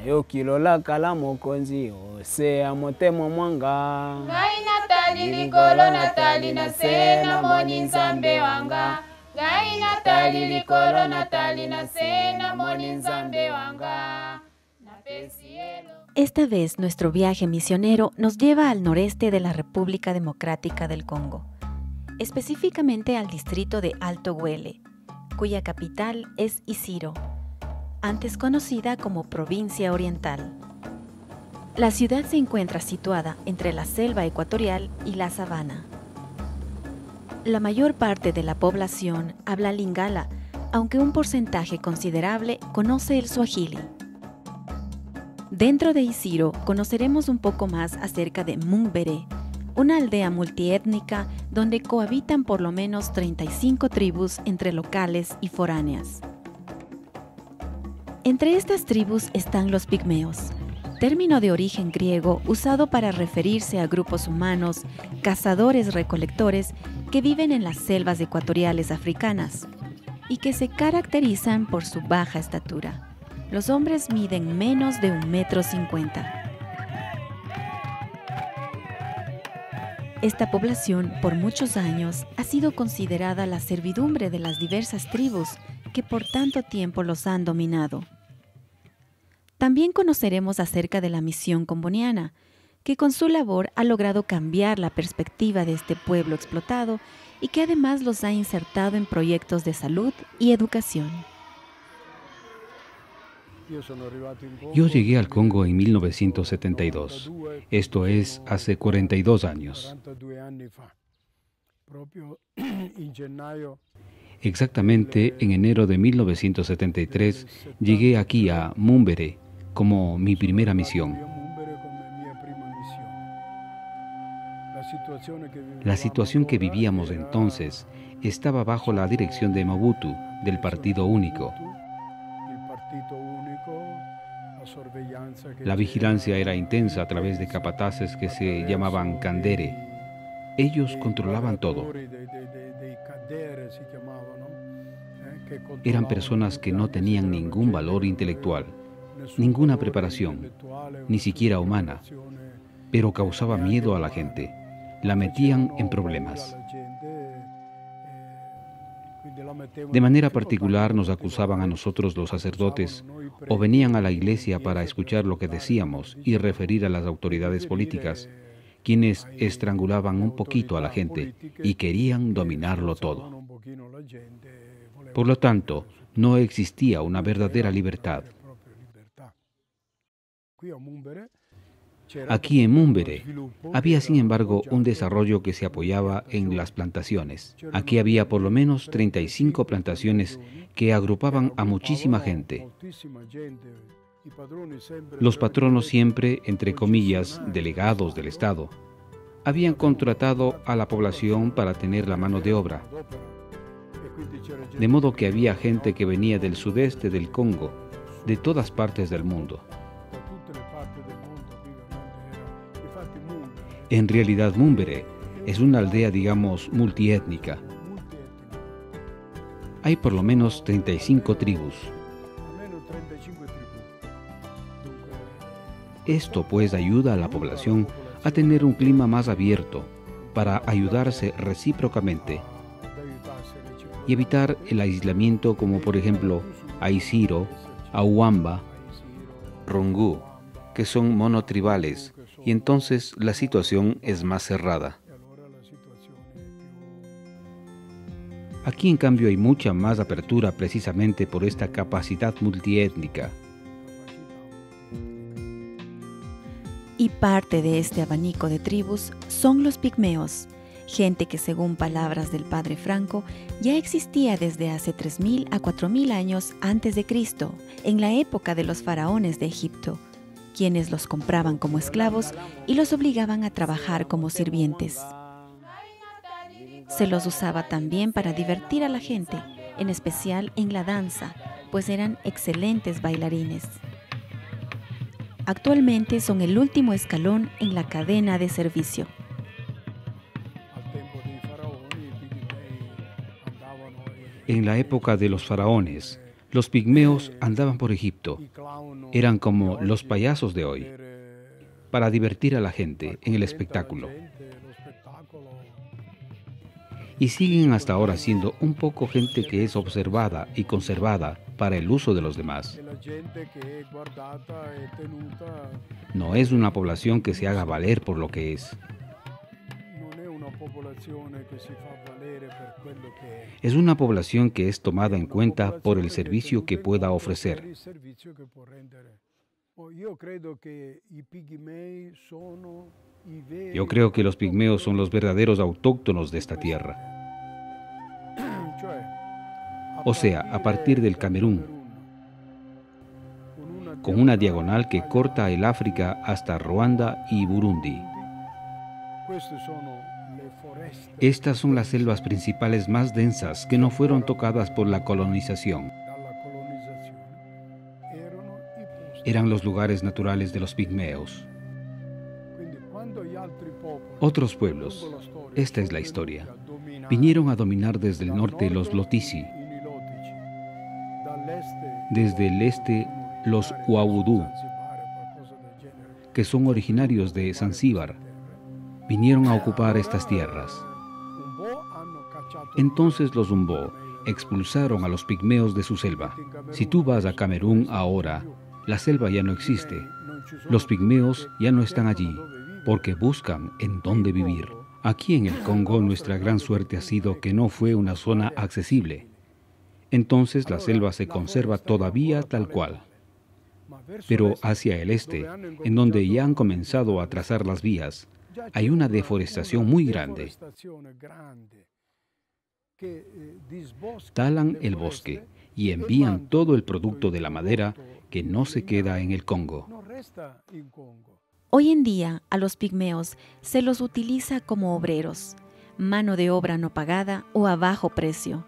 nayoki lolaka mokonzi oseya motema mwanga ngai natali likolo natali na se namoni nzambe wanga ngai natali likolo natali na se namoni nzambe wanga napesi elo Esta vez nuestro viaje misionero nos lleva al noreste de la República Democrática del Congo, específicamente al distrito de Alto Huele, cuya capital es Isiro, antes conocida como Provincia Oriental. La ciudad se encuentra situada entre la selva ecuatorial y la sabana. La mayor parte de la población habla lingala, aunque un porcentaje considerable conoce el suajili. Dentro de Isiro conoceremos un poco más acerca de Mungbere, una aldea multiétnica donde cohabitan por lo menos 35 tribus entre locales y foráneas. Entre estas tribus están los pigmeos, término de origen griego usado para referirse a grupos humanos, cazadores-recolectores que viven en las selvas ecuatoriales africanas y que se caracterizan por su baja estatura. Los hombres miden menos de un metro cincuenta. Esta población por muchos años ha sido considerada la servidumbre de las diversas tribus que por tanto tiempo los han dominado. También conoceremos acerca de la misión comboniana, que con su labor ha logrado cambiar la perspectiva de este pueblo explotado y que además los ha insertado en proyectos de salud y educación. Yo llegué al Congo en 1972, esto es hace 42 años. Exactamente en enero de 1973 llegué aquí a Mumbere como mi primera misión. La situación que vivíamos entonces estaba bajo la dirección de Mobutu, del Partido Único. La vigilancia era intensa a través de capataces que se llamaban Kandere. Ellos controlaban todo. Eran personas que no tenían ningún valor intelectual, ninguna preparación, ni siquiera humana, pero causaba miedo a la gente, la metían en problemas. De manera particular nos acusaban a nosotros los sacerdotes o venían a la iglesia para escuchar lo que decíamos y referir a las autoridades políticas, quienes estrangulaban un poquito a la gente y querían dominarlo todo. Por lo tanto, no existía una verdadera libertad. Aquí en Mumbere había, sin embargo, un desarrollo que se apoyaba en las plantaciones. Aquí había por lo menos 35 plantaciones que agrupaban a muchísima gente. Los patronos siempre, entre comillas, delegados del Estado, habían contratado a la población para tener la mano de obra. De modo que había gente que venía del sudeste del Congo, de todas partes del mundo. En realidad Mumbere es una aldea, digamos, multiétnica. Hay por lo menos 35 tribus. Esto pues ayuda a la población a tener un clima más abierto para ayudarse recíprocamente y evitar el aislamiento como por ejemplo Aisiro, Auamba, Rongu, que son monotribales y entonces la situación es más cerrada. Aquí en cambio hay mucha más apertura precisamente por esta capacidad multiétnica. Y parte de este abanico de tribus son los pigmeos, gente que según palabras del padre Franco ya existía desde hace 3.000 a 4.000 años antes de Cristo, en la época de los faraones de Egipto, quienes los compraban como esclavos y los obligaban a trabajar como sirvientes. Se los usaba también para divertir a la gente, en especial en la danza, pues eran excelentes bailarines. Actualmente son el último escalón en la cadena de servicio. En la época de los faraones, Los pigmeos andaban por Egipto. Eran como los payasos de hoy, para divertir a la gente en el espectáculo. Y siguen hasta ahora siendo un poco gente que es observada y conservada para el uso de los demás. No es una población que se haga valer por lo que es. Es una población que es tomada en cuenta por el servicio que pueda ofrecer. Yo creo que los pigmeos son los verdaderos autóctonos de esta tierra. O sea, a partir del Camerún, con una diagonal que corta el África hasta Ruanda y Burundi. Estas son las selvas principales más densas que no fueron tocadas por la colonización. Eran los lugares naturales de los pigmeos. Otros pueblos, esta es la historia, vinieron a dominar desde el norte los Lotisi, desde el este los Uaudú, que son originarios de Zanzíbar, vinieron a ocupar estas tierras. Entonces los Umbo expulsaron a los pigmeos de su selva. Si tú vas a Camerún ahora, la selva ya no existe. Los pigmeos ya no están allí porque buscan en dónde vivir. Aquí en el Congo nuestra gran suerte ha sido que no fue una zona accesible. Entonces la selva se conserva todavía tal cual. Pero hacia el este, en donde ya han comenzado a trazar las vías, hay una deforestación muy grande. Talan el bosque y envían todo el producto de la madera que no se queda en el Congo. Hoy en día a los pigmeos se los utiliza como obreros, mano de obra no pagada o a bajo precio.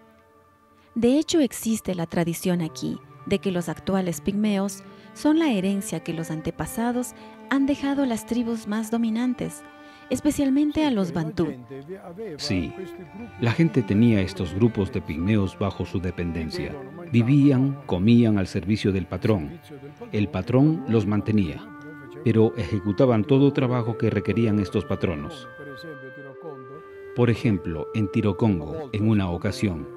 De hecho existe la tradición aquí de que los actuales pigmeos son la herencia que los antepasados han dejado las tribus más dominantes, especialmente a los bantú. Sí, la gente tenía estos grupos de pigmeos bajo su dependencia. Vivían, comían al servicio del patrón. El patrón los mantenía, pero ejecutaban todo trabajo que requerían estos patronos. Por ejemplo, en Tirocongo, en una ocasión,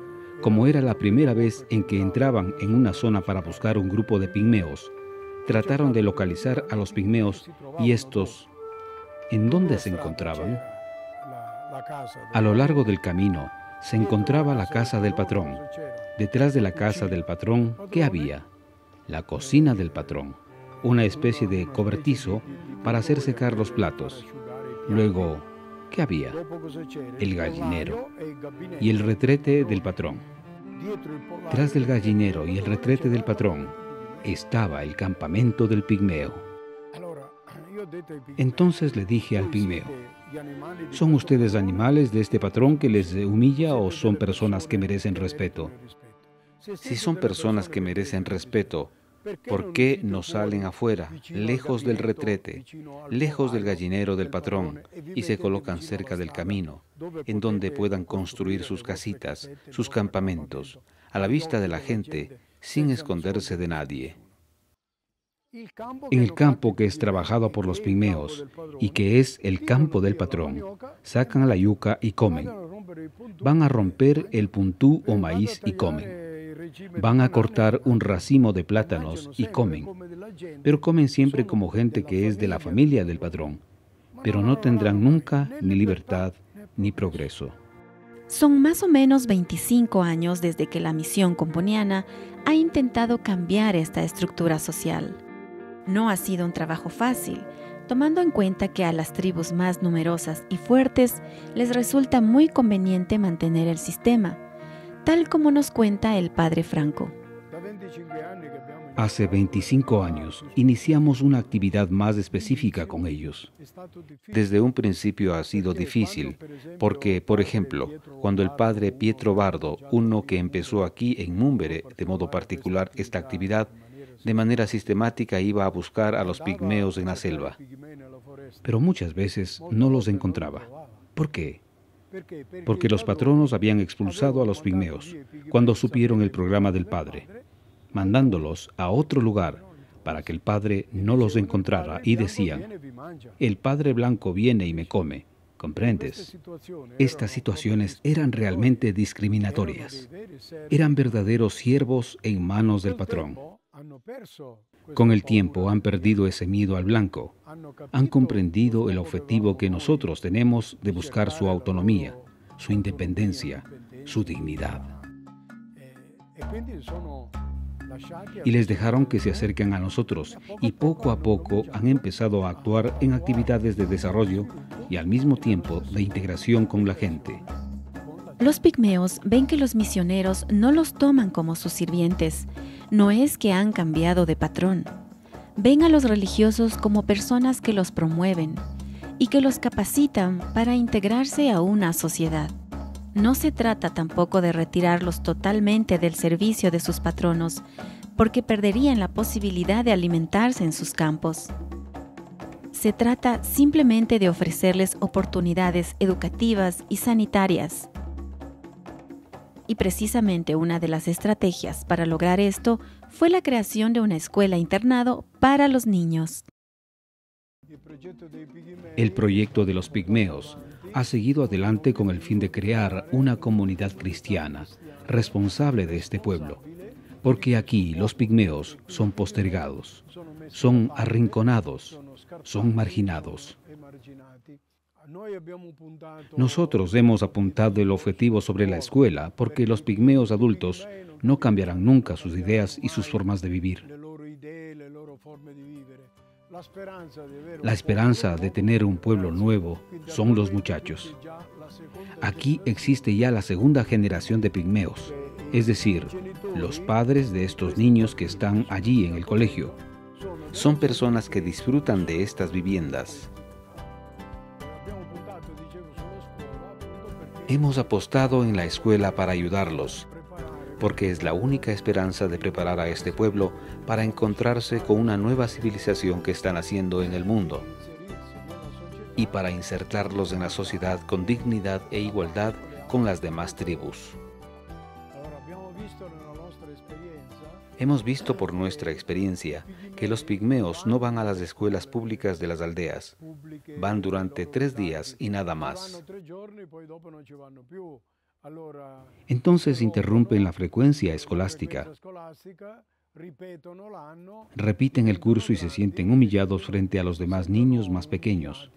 como era la primera vez en que entraban en una zona para buscar un grupo de pigmeos, trataron de localizar a los pigmeos y estos, ¿en dónde se encontraban? A lo largo del camino se encontraba la casa del patrón. Detrás de la casa del patrón, ¿qué había? La cocina del patrón, una especie de cobertizo para hacer secar los platos. Luego, ¿qué había? El gallinero y el retrete del patrón. Tras del gallinero y el retrete del patrón estaba el campamento del pigmeo. Entonces le dije al pigmeo, ¿son ustedes animales de este patrón que les humilla o son personas que merecen respeto? Si son personas que merecen respeto, ¿por qué no salen afuera, lejos del retrete, lejos del gallinero del patrón, y se colocan cerca del camino, en donde puedan construir sus casitas, sus campamentos, a la vista de la gente, sin esconderse de nadie. En el campo que es trabajado por los pigmeos y que es el campo del patrón, sacan la yuca y comen. Van a romper el puntú o maíz y comen. Van a cortar un racimo de plátanos y comen. Pero comen siempre como gente que es de la familia del patrón. Pero no tendrán nunca ni libertad ni progreso. Son más o menos 25 años desde que la misión componiana ha intentado cambiar esta estructura social. No ha sido un trabajo fácil, tomando en cuenta que a las tribus más numerosas y fuertes les resulta muy conveniente mantener el sistema, tal como nos cuenta el padre Franco. Hace 25 años iniciamos una actividad más específica con ellos. Desde un principio ha sido difícil, porque, por ejemplo, cuando el padre Pietro Bardo, uno que empezó aquí en Múmbere de modo particular esta actividad, de manera sistemática iba a buscar a los pigmeos en la selva, pero muchas veces no los encontraba. ¿Por qué? Porque los patronos habían expulsado a los pigmeos cuando supieron el programa del padre. mandándolos a otro lugar para que el Padre no los encontrara y decían, el Padre Blanco viene y me come. ¿Comprendes? Estas situaciones eran realmente discriminatorias. Eran verdaderos siervos en manos del patrón. Con el tiempo han perdido ese miedo al blanco. Han comprendido el objetivo que nosotros tenemos de buscar su autonomía, su independencia, su dignidad. Y les dejaron que se acerquen a nosotros y poco a poco han empezado a actuar en actividades de desarrollo y al mismo tiempo de integración con la gente. Los pigmeos ven que los misioneros no los toman como sus sirvientes. No es que han cambiado de patrón. Ven a los religiosos como personas que los promueven y que los capacitan para integrarse a una sociedad. No se trata tampoco de retirarlos totalmente del servicio de sus patronos, porque perderían la posibilidad de alimentarse en sus campos. Se trata simplemente de ofrecerles oportunidades educativas y sanitarias. Y precisamente una de las estrategias para lograr esto fue la creación de una escuela internado para los niños. El proyecto de los pigmeos ha seguido adelante con el fin de crear una comunidad cristiana responsable de este pueblo, porque aquí los pigmeos son postergados, son arrinconados, son marginados. Nosotros hemos apuntado el objetivo sobre la escuela porque los pigmeos adultos no cambiarán nunca sus ideas y sus formas de vivir. La esperanza de tener un pueblo nuevo son los muchachos. Aquí existe ya la segunda generación de pigmeos, es decir, los padres de estos niños que están allí en el colegio. Son personas que disfrutan de estas viviendas. Hemos apostado en la escuela para ayudarlos, porque es la única esperanza de preparar a este pueblo para encontrarse con una nueva civilización que están haciendo en el mundo y para insertarlos en la sociedad con dignidad e igualdad con las demás tribus. Hemos visto por nuestra experiencia que los pigmeos no van a las escuelas públicas de las aldeas, van durante tres días y nada más. Entonces interrumpen la frecuencia escolástica, repiten el curso y se sienten humillados frente a los demás niños más pequeños.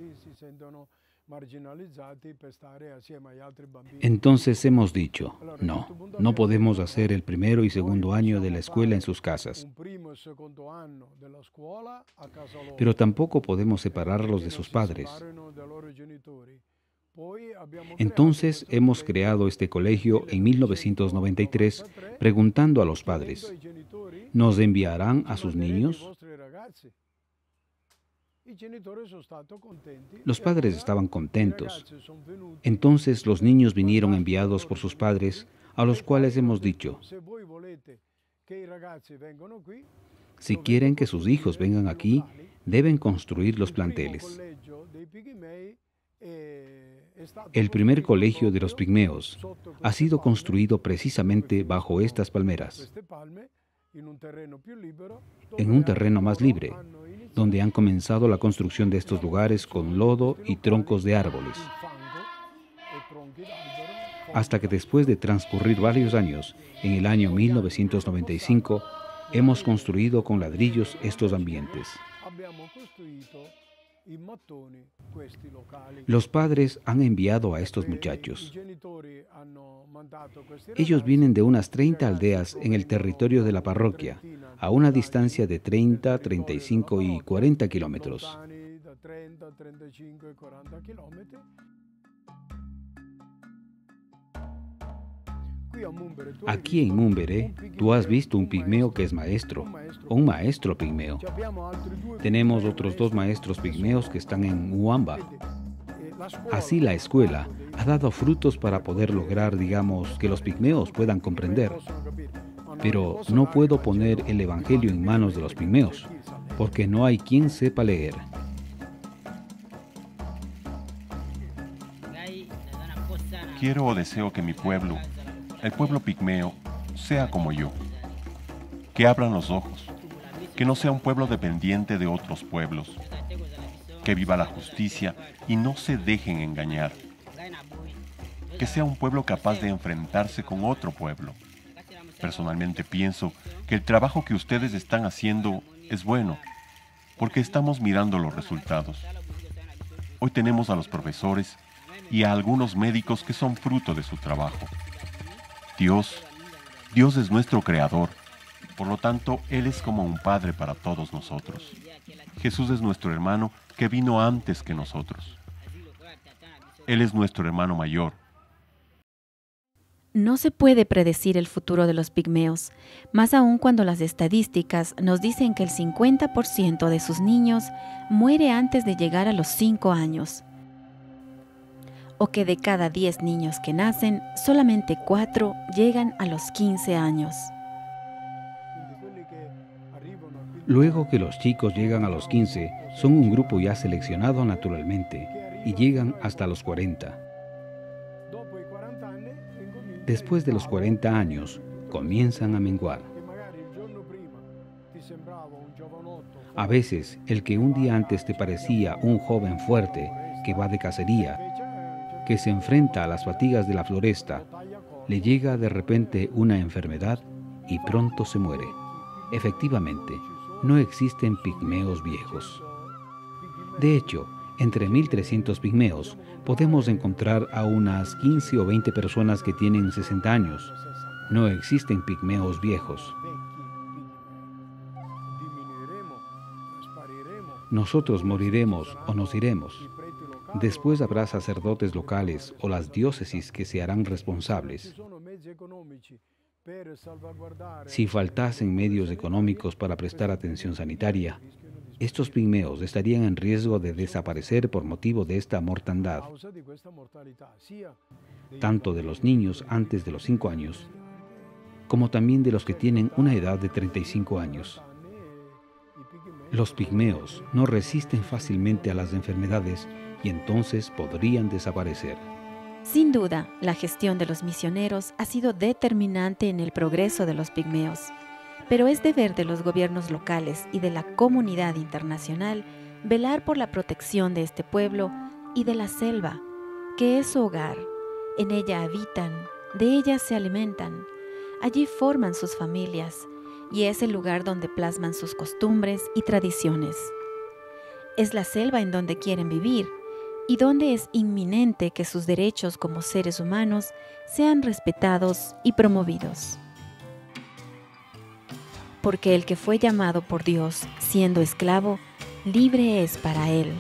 Entonces hemos dicho, no, no podemos hacer el primero y segundo año de la escuela en sus casas. Pero tampoco podemos separarlos de sus padres. Entonces hemos creado este colegio en 1993 preguntando a los padres, ¿nos enviarán a sus niños? Los padres estaban contentos. Entonces los niños vinieron enviados por sus padres, a los cuales hemos dicho, si quieren que sus hijos vengan aquí, deben construir los planteles. El primer colegio de los pigmeos ha sido construido precisamente bajo estas palmeras, en un terreno más libre, donde han comenzado la construcción de estos lugares con lodo y troncos de árboles. Hasta que después de transcurrir varios años, en el año 1995, hemos construido con ladrillos estos ambientes. Los padres han enviado a estos muchachos. Ellos vienen de unas 30 aldeas en el territorio de la parroquia, a una distancia de 30, 35 y 40 kilómetros. Aquí en Mumbere, tú has visto un pigmeo que es maestro, o un maestro pigmeo. Tenemos otros dos maestros pigmeos que están en Uamba. Así la escuela ha dado frutos para poder lograr, digamos, que los pigmeos puedan comprender. Pero no puedo poner el Evangelio en manos de los pigmeos, porque no hay quien sepa leer. Quiero o deseo que mi pueblo el pueblo pigmeo sea como yo, que abran los ojos, que no sea un pueblo dependiente de otros pueblos, que viva la justicia y no se dejen engañar, que sea un pueblo capaz de enfrentarse con otro pueblo. Personalmente pienso que el trabajo que ustedes están haciendo es bueno, porque estamos mirando los resultados. Hoy tenemos a los profesores y a algunos médicos que son fruto de su trabajo. Dios, Dios es nuestro creador, por lo tanto, Él es como un padre para todos nosotros. Jesús es nuestro hermano que vino antes que nosotros. Él es nuestro hermano mayor. No se puede predecir el futuro de los pigmeos, más aún cuando las estadísticas nos dicen que el 50% de sus niños muere antes de llegar a los 5 años, o que de cada 10 niños que nacen, solamente 4 llegan a los 15 años. Luego que los chicos llegan a los 15, son un grupo ya seleccionado naturalmente y llegan hasta los 40. Después de los 40 años, comienzan a menguar. A veces, el que un día antes te parecía un joven fuerte que va de cacería, que se enfrenta a las fatigas de la floresta, le llega de repente una enfermedad y pronto se muere. Efectivamente, no existen pigmeos viejos. De hecho, entre 1.300 pigmeos podemos encontrar a unas 15 o 20 personas que tienen 60 años. No existen pigmeos viejos. Nosotros moriremos o nos iremos. Después habrá sacerdotes locales o las diócesis que se harán responsables. Si faltasen medios económicos para prestar atención sanitaria, estos pigmeos estarían en riesgo de desaparecer por motivo de esta mortandad, tanto de los niños antes de los 5 años, como también de los que tienen una edad de 35 años. Los pigmeos no resisten fácilmente a las enfermedades y entonces podrían desaparecer. Sin duda, la gestión de los misioneros ha sido determinante en el progreso de los pigmeos pero es deber de los gobiernos locales y de la comunidad internacional velar por la protección de este pueblo y de la selva, que es su hogar. En ella habitan, de ella se alimentan, allí forman sus familias y es el lugar donde plasman sus costumbres y tradiciones. Es la selva en donde quieren vivir y donde es inminente que sus derechos como seres humanos sean respetados y promovidos porque el que fue llamado por Dios siendo esclavo, libre es para él.